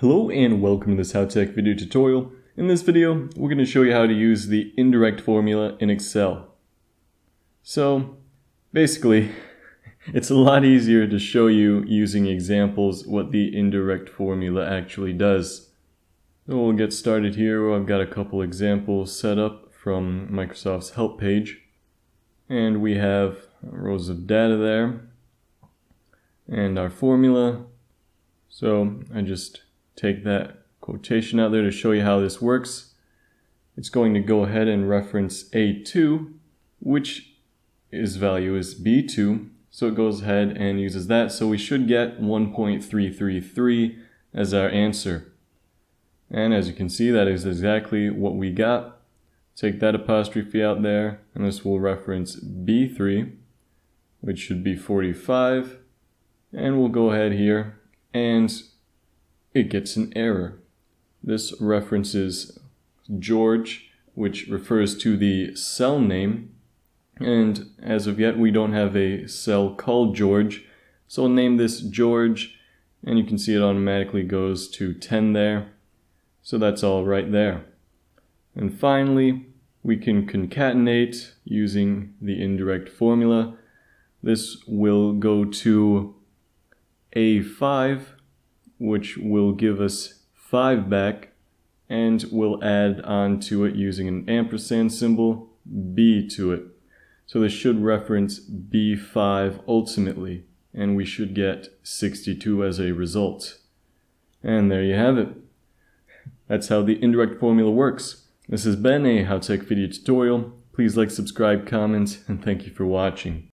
Hello and welcome to this HowTech video tutorial. In this video, we're going to show you how to use the indirect formula in Excel. So, basically, it's a lot easier to show you using examples what the indirect formula actually does. So we'll get started here. I've got a couple examples set up from Microsoft's help page. And we have rows of data there and our formula. So I just take that quotation out there to show you how this works. It's going to go ahead and reference A2, which is value is B2. So it goes ahead and uses that. So we should get 1.333 as our answer. And as you can see, that is exactly what we got. Take that apostrophe out there, and this will reference B3, which should be 45. And we'll go ahead here and it gets an error. This references George, which refers to the cell name. And as of yet, we don't have a cell called George. So we'll name this George, and you can see it automatically goes to 10 there. So that's all right there. And finally, we can concatenate using the indirect formula. This will go to A5 which will give us 5 back, and we'll add on to it using an ampersand symbol, B to it. So this should reference B5 ultimately, and we should get 62 as a result. And there you have it. That's how the indirect formula works. This has been a HowTech video tutorial. Please like, subscribe, comment, and thank you for watching.